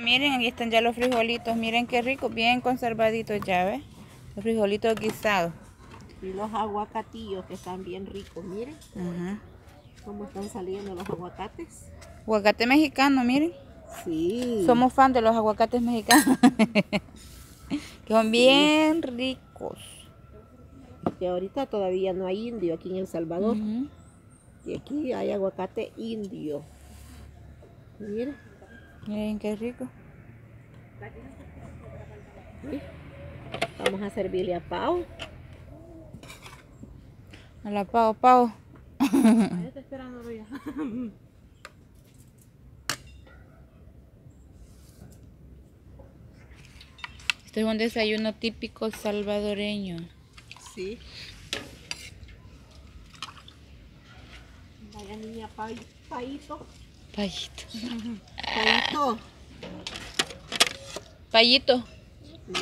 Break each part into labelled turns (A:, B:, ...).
A: Miren, aquí están ya los frijolitos. Miren qué rico, bien conservaditos ya, ¿ves? Los frijolitos guisados.
B: Y los aguacatillos que están bien ricos, miren.
A: Ajá.
B: Cómo están saliendo los aguacates.
A: Aguacate mexicano, miren.
B: Sí.
A: Somos fan de los aguacates mexicanos. que son bien ricos.
B: Que ahorita todavía no hay indio aquí en El Salvador. Y aquí hay aguacate indio. Miren.
A: Miren qué rico.
B: Vamos a servirle a Pau.
A: A la pavo, pavo.
B: Ahí está esperándolo ya.
A: Este es un desayuno típico salvadoreño.
B: Sí. Vaya niña Pai- Paito.
A: Payito.
B: Paito.
A: Payito.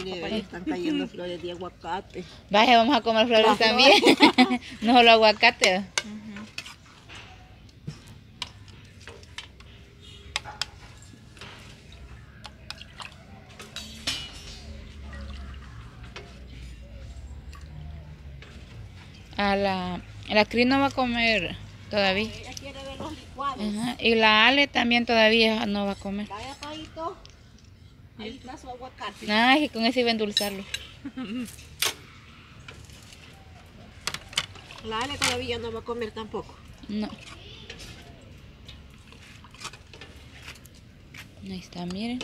B: Mire, ahí están cayendo flores de aguacate.
A: Vaya, vamos a comer flores también. no solo aguacate. A la, la Cris no va a comer todavía.
B: Ella quiere ver los licuados.
A: Ajá, Y la Ale también todavía no va a comer.
B: Vaya Paito. Ahí está su aguacate.
A: Ay, que con eso iba a endulzarlo.
B: La Ale todavía no va a comer tampoco.
A: No. Ahí está, miren.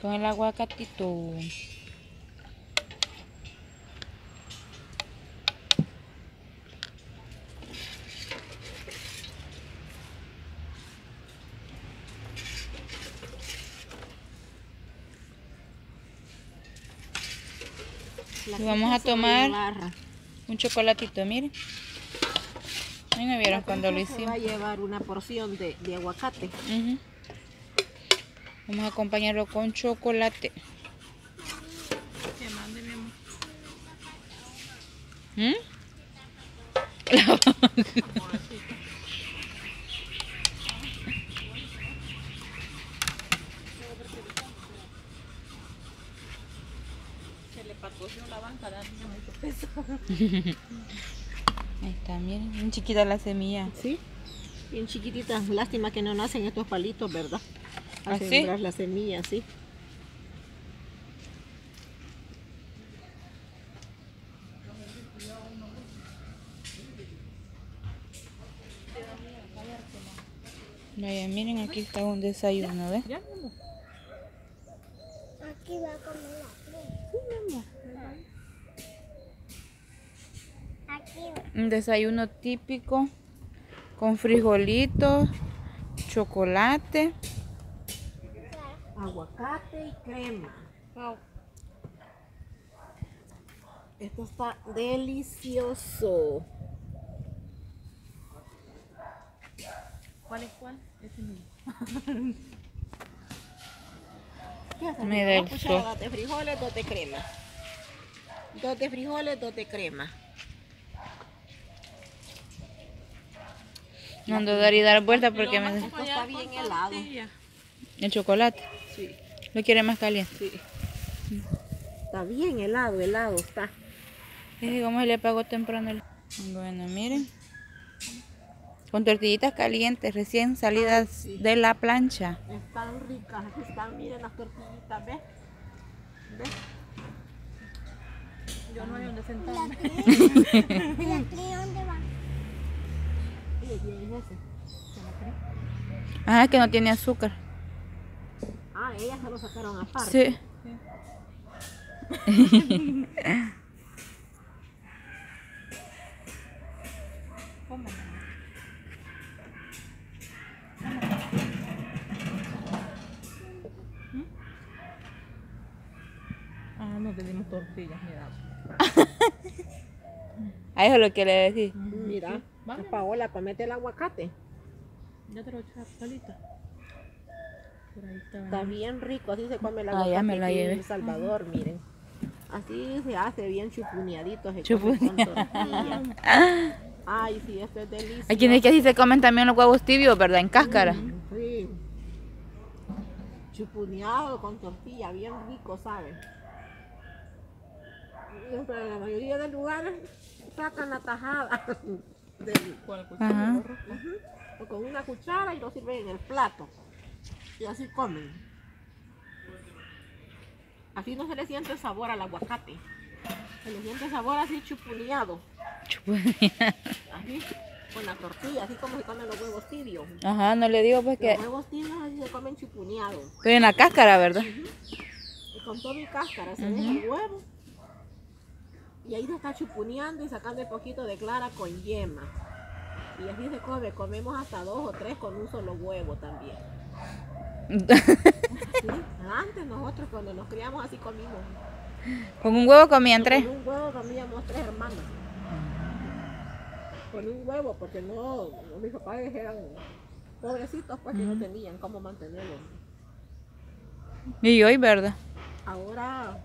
A: Con el aguacatito. Y vamos
B: Cris
A: a tomar- Un chocolatito, miren. Ahí me vieron
B: la
A: cuando lo
B: Cris se va
A: hicimos.
B: a llevar una porción de, de aguacate.
A: Ujú. Vamos a acompañarlo con chocolate.
B: Que mande mi amor.
A: ¿Mm?
B: Banca, mucho peso.
A: Ahí está, miren. Bien chiquita la semilla.
B: Sí, bien chiquititas. Lástima que no nacen estos palitos, ¿verdad? Al
A: ¿Ah, sí?
B: sembrar la semilla, sí.
A: Vaya, miren, aquí está un desayuno, ¿ves?
C: Aquí va a comer la Cris.
B: Sí, mi amor.
C: Aquí
A: Un desayuno típico con frijolitos, chocolate.
B: Aguacate y crema. Esto está delicioso. ¿Cuál es cuál? Ese mismo. ¿Qué haces?
A: Me da el sol.
B: de frijoles, dos de crema. Dos de frijoles, dos de crema.
A: No ando a dar y dar vuelta porque me...
B: Esto está bien helado.
A: El chocolate.
B: Sí,
A: Lo quiere más caliente.
B: sí. Está bien helado, helado está.
A: Y cómo se le pagó temprano el... Bueno, miren. Con tortillitas calientes, recién salidas
B: sí.
A: de la plancha.
B: Están ricas, aquí están, miren las tortillitas, ¿ves? ¿Ves? Yo no hay donde
C: la
B: sentarme.
C: Cris. ¿La Cris dónde va?
B: Mire, ¿quién es ese? ¿Se la cree?
A: Ah, que no tiene azúcar.
B: Ah, ellas se lo sacaron aparte.
A: Sí.
B: Ah, no tenemos tortillas, mira.
A: A eso lo quiere decir.
B: Mira, Paola, comete el aguacate.
D: Ya te lo eché solita. Por ahí está.
B: Está bien rico, así se come el
A: Ah,
B: aguacate
A: ya me la
B: aquí en. El Salvador, miren. Así se hace bien chupuneadito, se con. Ay, sí, esto es delicioso.
A: Hay quienes que así se comen también los huevos tibios, ¿verdad? En cáscara.
B: Sí. chupuneado con tortilla, bien rico, ¿sabes? Pero en la mayoría de lugares sacan la tajada del,
D: ¿Cuál
A: Ajá.
B: o con una cuchara y lo sirven en el plato. Y así comen. Así no se le siente sabor al aguacate. Se le siente sabor así chupuneado. Así, con la tortilla, así como se comen los huevos tibios.
A: Ajá, no le digo pues que...
B: Los huevos tibios así se comen chupuneados.
A: Estoy en la cáscara, ¿verdad?
B: Y con todo y cáscara se deja el huevo. Y ahí se está chupuneando y sacando un poquito de clara con yema. Y así se come, comemos hasta dos o tres con un solo huevo también. Sí, Antes nosotros cuando nos criamos así comimos.
A: Con un huevo comían tres.
B: Con un huevo comíamos tres hermanos. Con un huevo, porque no, mis papás eran pobrecitos, pues que no tenían cómo mantenerlos.
A: Y hoy, ¿verdad?
B: Ahora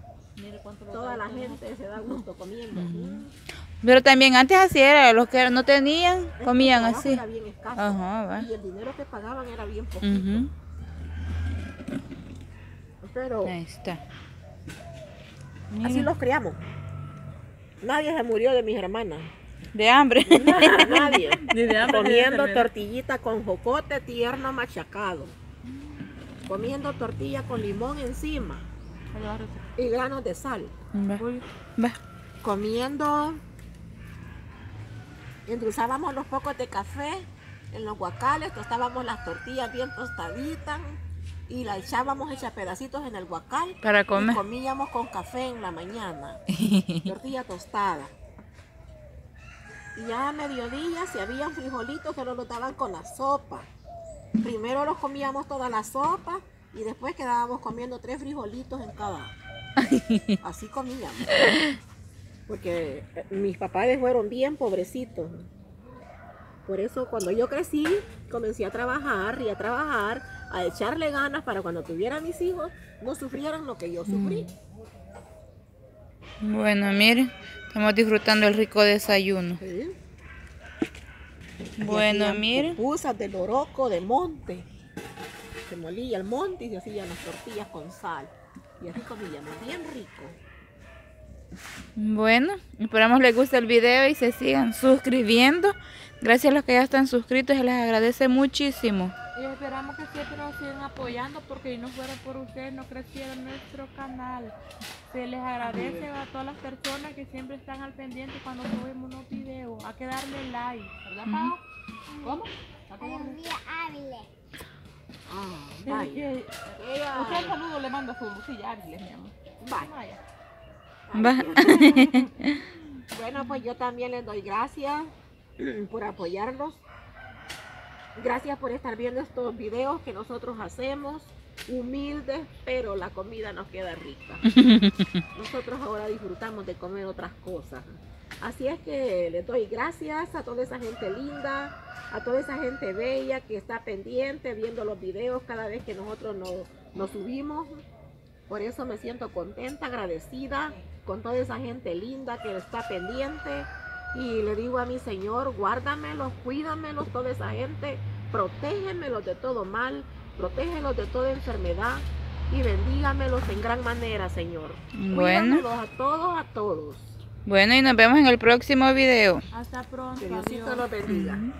B: toda la gente se da gusto comiendo. Mm.
A: Pero también antes así era, los que no tenían,
B: el
A: comían
B: trabajo
A: así.
B: Era bien escaso.
A: Ajá, va.
B: Y el dinero que pagaban era bien poquito.
A: Ujú.
B: Pero
A: Ahí está.
B: así
A: Mira,
B: los criamos. Nadie se murió de mis hermanas.
A: De hambre.
B: Nadie.
D: Ni de hambre, de
B: Comiendo
D: enfermedad.
B: tortillita con jocote tierno machacado. Comiendo tortilla con limón encima y granos de sal.
A: Va.
B: Comiendo, endulzábamos los pocos de café en los guacales, tostábamos las tortillas bien tostaditas y las echábamos hechas pedacitos en el guacal.
A: Para
B: Y
A: comer.
B: comíamos con café en la mañana, tortilla tostada. Y ya a mediodía, si había frijolitos, se los daban con la sopa. Primero los comíamos toda la sopa y después quedábamos comiendo tres frijolitos en cada. Así comíamos. Porque eh, mis papás fueron bien pobrecitos. Por eso cuando yo crecí, comencé a trabajar y a trabajar, a echarle ganas para cuando tuviera mis hijos, no sufrieran lo que yo sufrí.
A: Bueno, miren, estamos disfrutando el rico desayuno.
B: ¿sí?
A: Bueno, miren.
B: Pupusas de loroco de monte. Se molía el monte y se hacían las tortillas con sal. Y así comíamos, bien rico.
A: Bueno, esperamos les guste el video y se sigan suscribiendo. Gracias a los que ya están suscritos, se les agradece muchísimo.
D: Y esperamos que siempre nos sigan apoyando porque si no fuera por ustedes no creciera nuestro canal. Se les agradece a todas las personas que siempre están al pendiente cuando subimos unos videos. Hay que darle like, ¿verdad, Pau? ¿Cómo? Darle-
C: Un
B: Ah,
D: Sí,
B: vaya.
D: que-
B: Ella-
D: Usted un saludo le manda a su Lucilla Áviles, mi amor.
B: Vaya.
D: Vaya.
A: Va.
B: Bueno, pues yo también les doy gracias por apoyarnos. Gracias por estar viendo estos videos que nosotros hacemos. Humildes, pero la comida nos queda rica. Nosotros ahora disfrutamos de comer otras cosas. Así es que les doy gracias a toda esa gente linda, a toda esa gente bella que está pendiente viendo los videos cada vez que nosotros nos, nos subimos. Por eso me siento contenta, agradecida con toda esa gente linda que está pendiente. Y le digo a mi Señor, guárdamelos, cuídamelos, toda esa gente, protégemelos de todo mal, protégelos de toda enfermedad y bendígamelos en gran manera, Señor.
A: Bueno.
B: Cuídamelos a todos, a todos.
A: Bueno, y nos vemos en el próximo video.
D: Hasta pronto.
B: Que Diosito los bendiga.
A: Ujú.